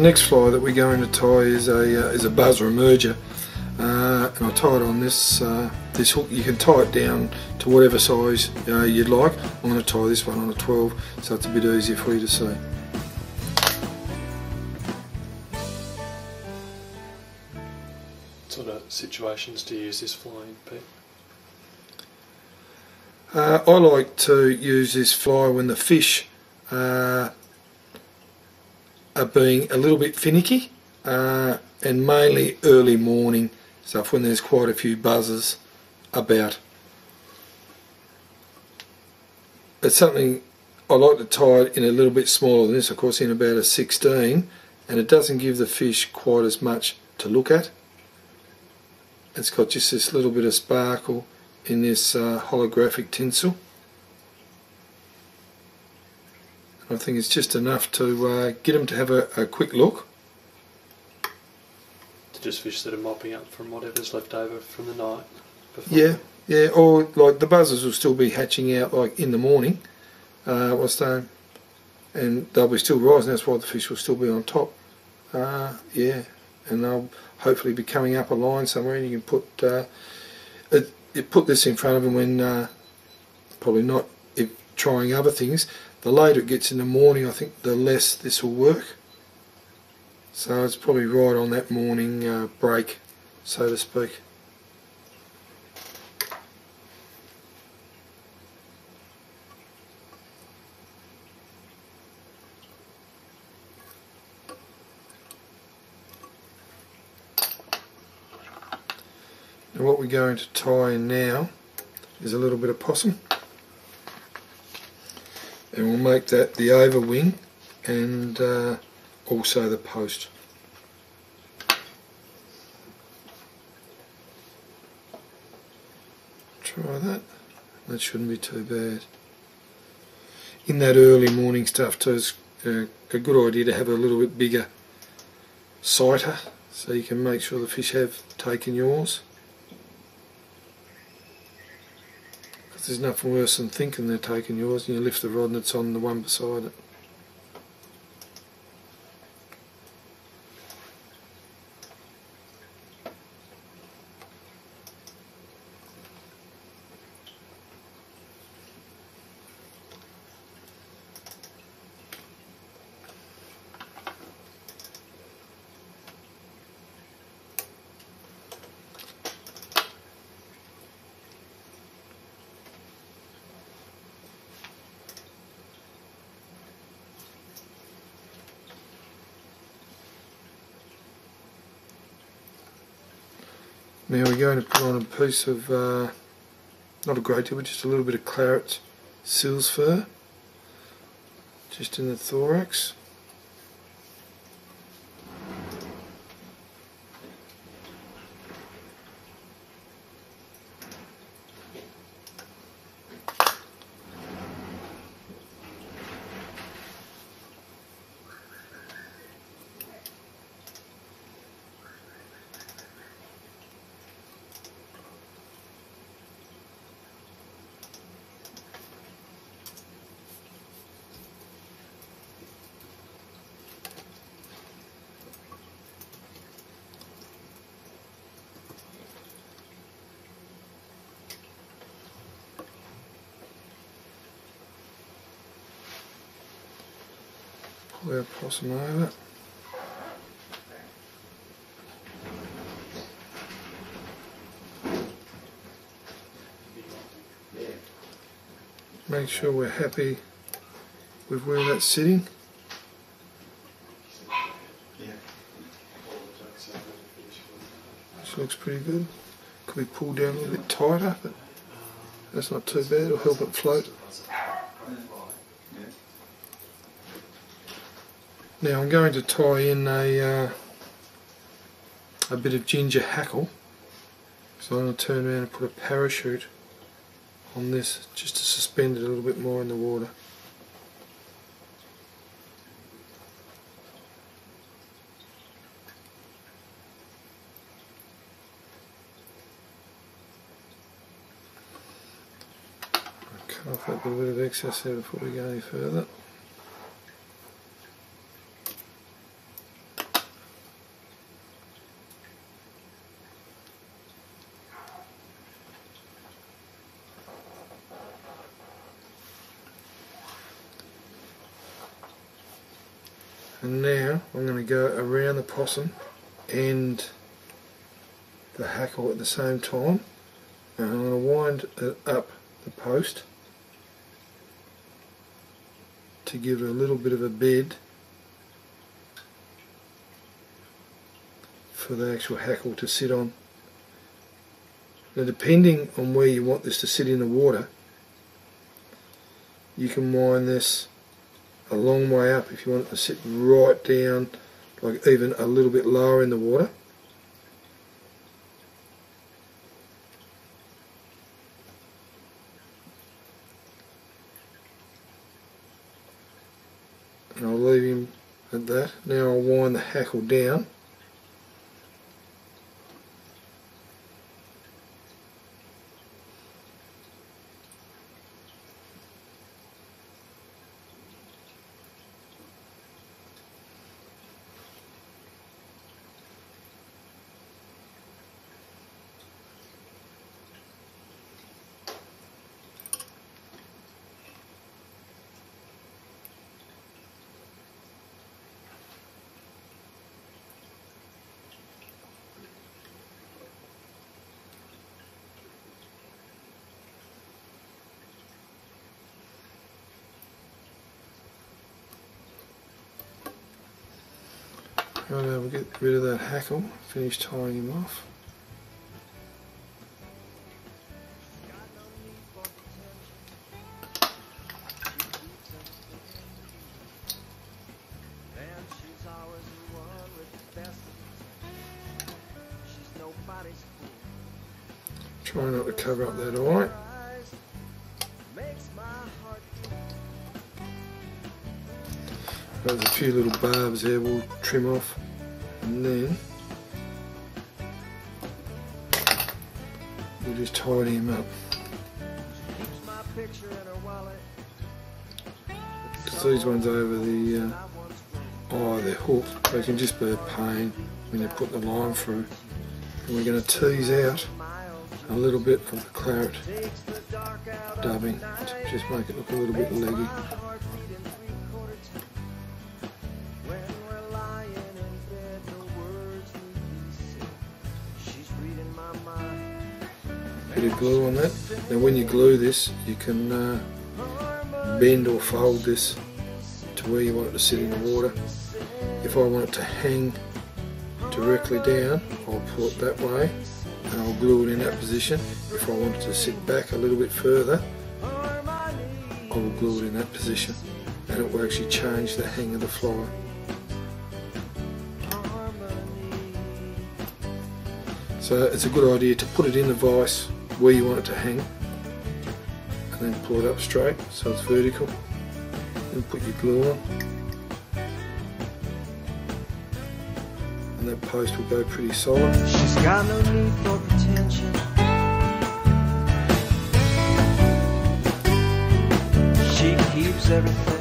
next fly that we're going to tie is a uh, is a buzzer emerger, uh, and I tie it on this uh, this hook. You can tie it down to whatever size uh, you'd like. I'm going to tie this one on a 12, so it's a bit easier for you to see. What sort of situations do you use this fly in, Pete? Uh, I like to use this fly when the fish uh, are being a little bit finicky uh, and mainly early morning stuff when there's quite a few buzzers about. It's something I like to tie it in a little bit smaller than this, of course in about a 16 and it doesn't give the fish quite as much to look at. It's got just this little bit of sparkle in this uh, holographic tinsel. I think it's just enough to uh, get them to have a, a, quick look. To just fish that are mopping up from whatever's left over from the night. Before. Yeah, yeah, or like the buzzers will still be hatching out like in the morning, uh, what's that? And they'll be still rising. That's why the fish will still be on top. Uh, yeah, and they'll hopefully be coming up a line somewhere, and you can put uh, it, you put this in front of them when uh, probably not if trying other things the later it gets in the morning I think the less this will work so it's probably right on that morning uh, break so to speak And what we're going to tie in now is a little bit of possum. And we'll make that the over wing and uh, also the post. Try that. That shouldn't be too bad. In that early morning stuff too, it's uh, a good idea to have a little bit bigger sighter so you can make sure the fish have taken yours. There's nothing worse than thinking they're taking yours and you lift the rod and it's on the one beside it. Now we're going to put on a piece of, uh, not a great deal, but just a little bit of claret seal's fur, just in the thorax. Pull our possum over. Make sure we're happy with where that's sitting. This looks pretty good. Could be pulled down a little bit tighter, but that's not too bad. It'll help it float. Now I'm going to tie in a, uh, a bit of ginger hackle. So I'm going to turn around and put a parachute on this just to suspend it a little bit more in the water. Cut off that little bit of excess there before we go any further. And now I'm going to go around the possum and the hackle at the same time. And I'm going to wind it up the post to give it a little bit of a bed for the actual hackle to sit on. Now depending on where you want this to sit in the water, you can wind this a long way up if you want it to sit right down, like even a little bit lower in the water. And I'll leave him at that. Now I'll wind the hackle down. Right, we'll get rid of that hackle, finish tying him off. Try not to cover up that eye. There's a few little barbs here we'll trim off and then we'll just tidy him up. Because these ones over the uh, oh they're hooked, they can just be a pain when you put the line through. And we're going to tease out a little bit of the claret dubbing to just make it look a little bit leggy. Bit of glue on that. Now when you glue this you can uh, bend or fold this to where you want it to sit in the water. If I want it to hang directly down I'll pull it that way and I'll glue it in that position. If I want it to sit back a little bit further I will glue it in that position and it will actually change the hang of the flower. So it's a good idea to put it in the vise where you want it to hang. And then pull it up straight so it's vertical. And put your glue on. And that post will go pretty solid. She's got no need for pretension. She keeps everything